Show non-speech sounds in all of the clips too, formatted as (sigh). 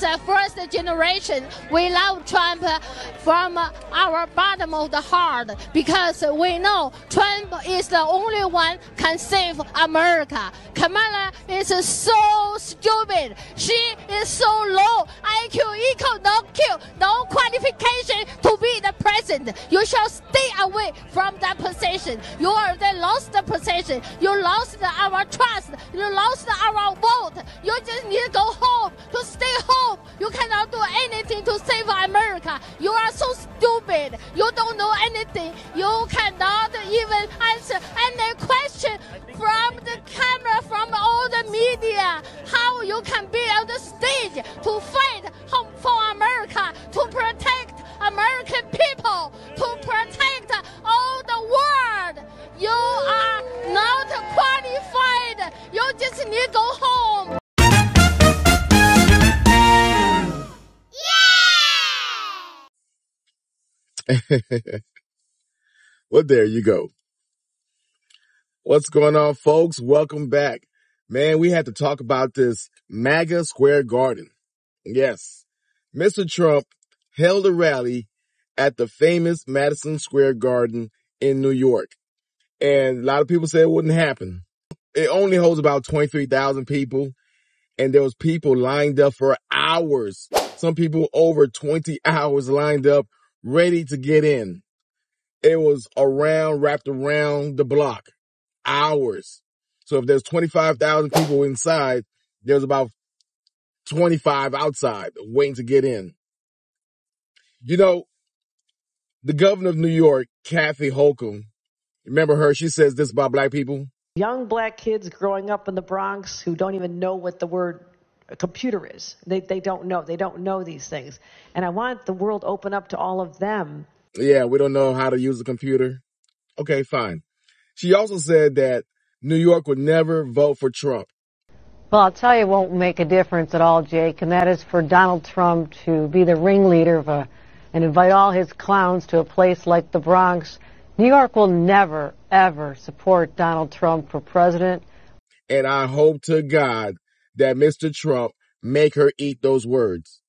is a first generation. We love Trump from our bottom of the heart because we know Trump is the only one can save America. Kamala is so stupid. She is so low. IQ equal no Q, no qualification to be the president. You shall stay away from that position. You already lost the position. You lost our trust. You lost our vote. You just need to go home, to stay home. You cannot do anything to save America. You are so stupid. You don't know anything. You cannot even answer any question from the camera, from all the media. How you can be on the stage to fight for America, to protect American people, to protect all the world. You are not qualified. You just need to go home. (laughs) well, there you go. What's going on, folks? Welcome back. Man, we had to talk about this MAGA Square Garden. Yes, Mr. Trump held a rally at the famous Madison Square Garden in New York. And a lot of people said it wouldn't happen. It only holds about 23,000 people. And there was people lined up for hours. Some people over 20 (laughs) hours lined up ready to get in. It was around, wrapped around the block, hours. So if there's 25,000 people inside, there's about 25 outside waiting to get in. You know, the governor of New York, Kathy Hochul, remember her? She says this about black people. Young black kids growing up in the Bronx who don't even know what the word a computer is. They, they don't know. They don't know these things. And I want the world open up to all of them. Yeah, we don't know how to use a computer. Okay, fine. She also said that New York would never vote for Trump. Well, I'll tell you, it won't make a difference at all, Jake, and that is for Donald Trump to be the ringleader of a, and invite all his clowns to a place like the Bronx. New York will never, ever support Donald Trump for president. And I hope to God that Mr. Trump make her eat those words.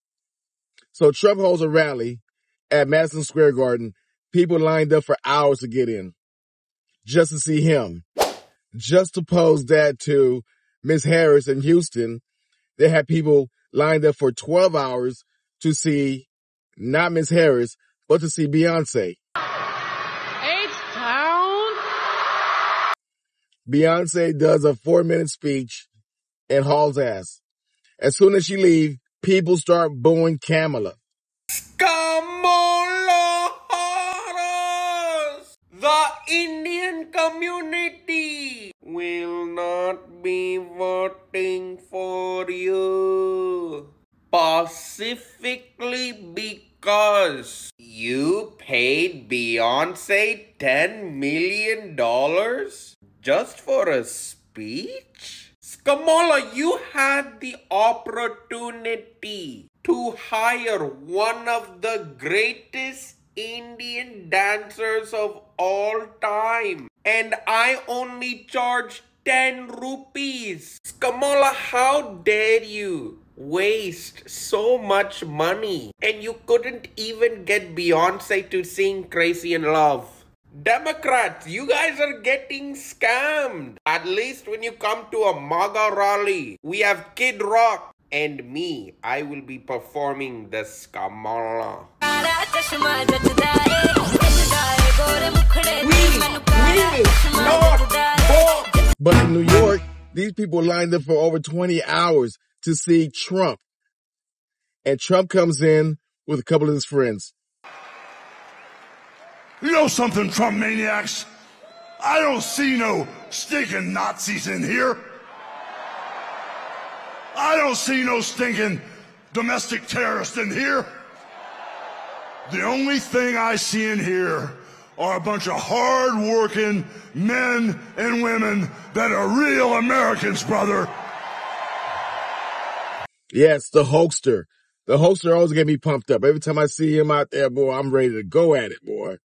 So Trump holds a rally at Madison Square Garden. People lined up for hours to get in just to see him. Just to pose that to Miss Harris in Houston, they had people lined up for 12 hours to see not Miss Harris, but to see Beyonce. H-Town. Beyonce does a four minute speech and hauls ass. As soon as she leaves, people start booing Kamala. Kamala! The Indian community will not be voting for you. Specifically because you paid Beyonce $10 million just for a speech? Kamala, you had the opportunity to hire one of the greatest Indian dancers of all time. And I only charge 10 rupees. Kamala, how dare you waste so much money and you couldn't even get Beyonce to sing Crazy in Love? Democrats, you guys are getting scammed. At least when you come to a MAGA rally, we have Kid Rock and me. I will be performing the Scamala. But in New York, these people lined up for over 20 hours to see Trump. And Trump comes in with a couple of his friends. You know something, Trump maniacs? I don't see no stinking Nazis in here. I don't see no stinking domestic terrorists in here. The only thing I see in here are a bunch of hard-working men and women that are real Americans, brother. Yes, the Hulkster. The Hulkster always get me pumped up. Every time I see him out there, boy, I'm ready to go at it, boy.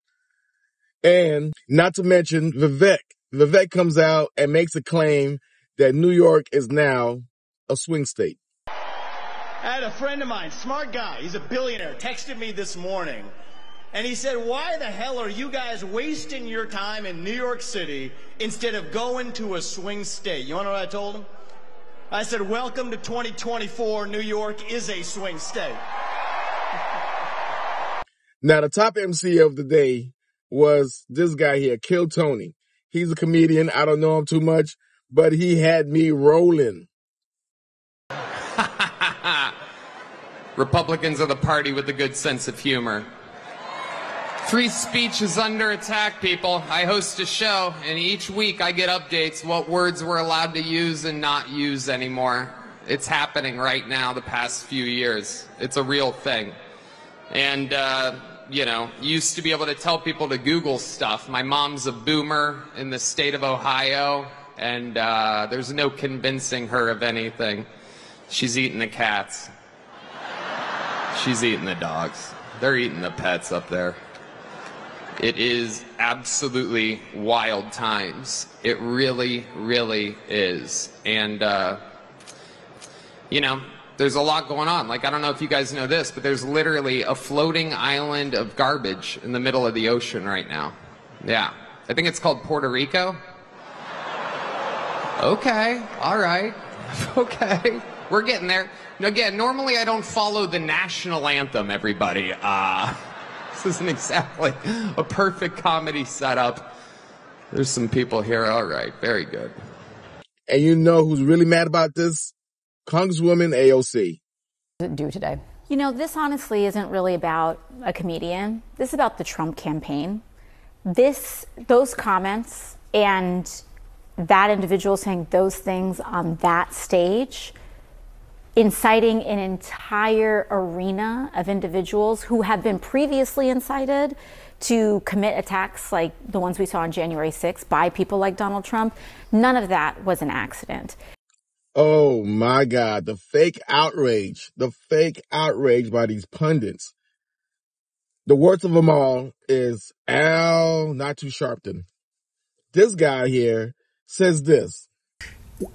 And not to mention Vivek. Vivek comes out and makes a claim that New York is now a swing state. I had a friend of mine, smart guy, he's a billionaire, texted me this morning. And he said, Why the hell are you guys wasting your time in New York City instead of going to a swing state? You want to know what I told him? I said, Welcome to 2024. New York is a swing state. Now, the top MC of the day was this guy here, Kill Tony. He's a comedian. I don't know him too much, but he had me rolling. (laughs) Republicans are the party with a good sense of humor. Free speech is under attack, people. I host a show, and each week I get updates what words we're allowed to use and not use anymore. It's happening right now, the past few years. It's a real thing. And, uh, you know, used to be able to tell people to Google stuff. My mom's a boomer in the state of Ohio, and uh, there's no convincing her of anything. She's eating the cats. She's eating the dogs. They're eating the pets up there. It is absolutely wild times. It really, really is. And, uh, you know, there's a lot going on. Like, I don't know if you guys know this, but there's literally a floating island of garbage in the middle of the ocean right now. Yeah. I think it's called Puerto Rico. Okay. All right. (laughs) okay. We're getting there. Again, normally I don't follow the national anthem, everybody. Uh, (laughs) this isn't exactly a perfect comedy setup. There's some people here. All right. Very good. And you know who's really mad about this? Congresswoman AOC. Do today. You know, this honestly isn't really about a comedian. This is about the Trump campaign. This, those comments and that individual saying those things on that stage inciting an entire arena of individuals who have been previously incited to commit attacks like the ones we saw on January 6th by people like Donald Trump. None of that was an accident. Oh my God. The fake outrage, the fake outrage by these pundits. The worst of them all is Al Not Too Sharpton. This guy here says this.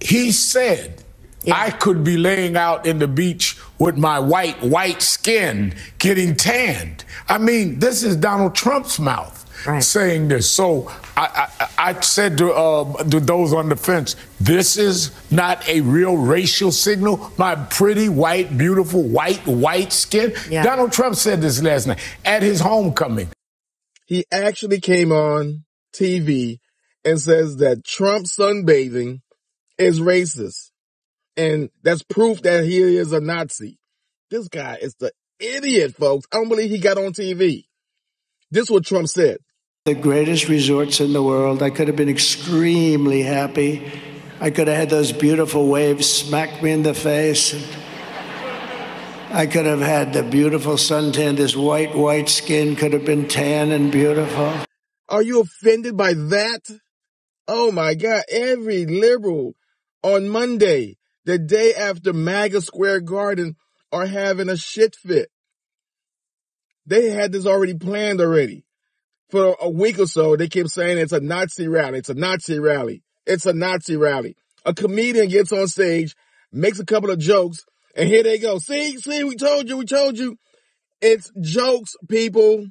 He said I could be laying out in the beach with my white, white skin getting tanned. I mean, this is Donald Trump's mouth. Right. Saying this, so I, I, I said to, uh, to those on the fence, this is not a real racial signal. My pretty white, beautiful white, white skin. Yeah. Donald Trump said this last night at his homecoming. He actually came on TV and says that Trump sunbathing is racist. And that's proof that he is a Nazi. This guy is the idiot, folks. I don't believe he got on TV. This is what Trump said. The greatest resorts in the world. I could have been extremely happy. I could have had those beautiful waves smack me in the face. I could have had the beautiful suntan. This white, white skin could have been tan and beautiful. Are you offended by that? Oh my God. Every liberal on Monday the day after MAGA Square Garden are having a shit fit. They had this already planned already. For a week or so, they kept saying it's a Nazi rally. It's a Nazi rally. It's a Nazi rally. A comedian gets on stage, makes a couple of jokes, and here they go. See, see, we told you, we told you. It's jokes, people.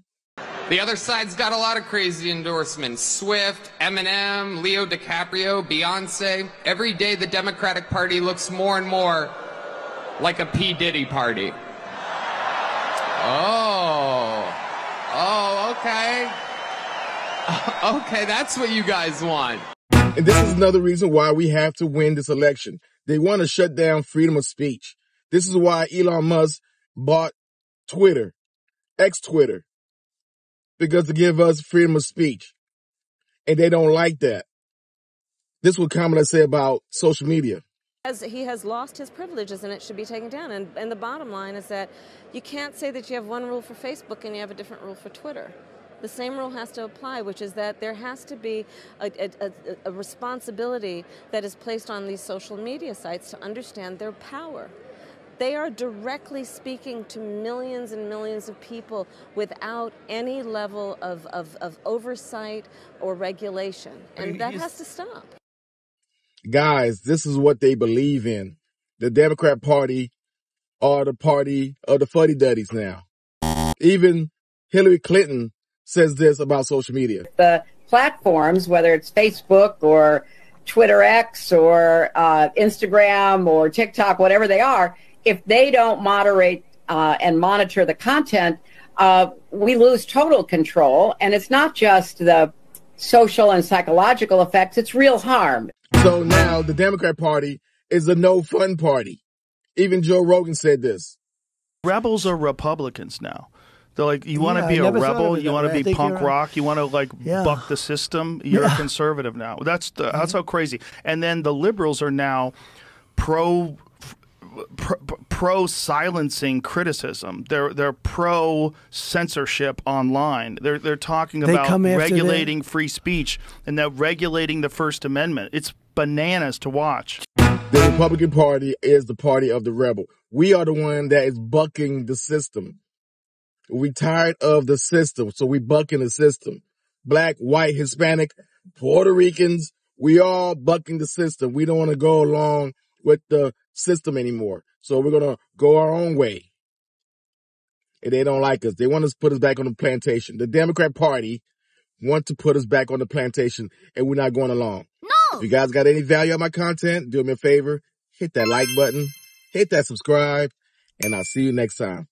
The other side's got a lot of crazy endorsements. Swift, Eminem, Leo DiCaprio, Beyonce. Every day the Democratic Party looks more and more like a P. Diddy party. Oh. Oh, okay. (laughs) Okay, that's what you guys want. And this is another reason why we have to win this election. They want to shut down freedom of speech. This is why Elon Musk bought Twitter, ex Twitter, because to give us freedom of speech. And they don't like that. This is what Kamala say about social media. As he has lost his privileges and it should be taken down. And, and the bottom line is that you can't say that you have one rule for Facebook and you have a different rule for Twitter the same rule has to apply, which is that there has to be a, a, a, responsibility that is placed on these social media sites to understand their power. They are directly speaking to millions and millions of people without any level of, of, of oversight or regulation. And that has to stop. Guys, this is what they believe in. The Democrat Party are the party of the fuddy duddies now. Even Hillary Clinton says this about social media. The platforms, whether it's Facebook or Twitter X or uh, Instagram or TikTok, whatever they are, if they don't moderate uh, and monitor the content, uh, we lose total control. And it's not just the social and psychological effects, it's real harm. So now the Democrat Party is a no fun party. Even Joe Rogan said this. Rebels are Republicans now. They're like, you want to Yeah, be I a never thought of rebel, you want to be punk you're right. rock, you want to like Yeah. buck the system. You're a conservative now. That's the, that's how crazy. And then the liberals are now pro pro, pro silencing criticism. They're they're pro censorship online. They're they're talking They about come the- regulating free speech and they're regulating the First Amendment. It's bananas to watch. The Republican Party is the party of the rebel. We are the one that is bucking the system. We tired of the system, so we bucking the system. Black, white, Hispanic, Puerto Ricans, we all bucking the system. We don't want to go along with the system anymore. So we're gonna go our own way. And they don't like us. They want us to put us back on the plantation. The Democrat Party want to put us back on the plantation, and we're not going along. No. If you guys got any value on my content, do me a favor, hit that like button, hit that subscribe, and I'll see you next time.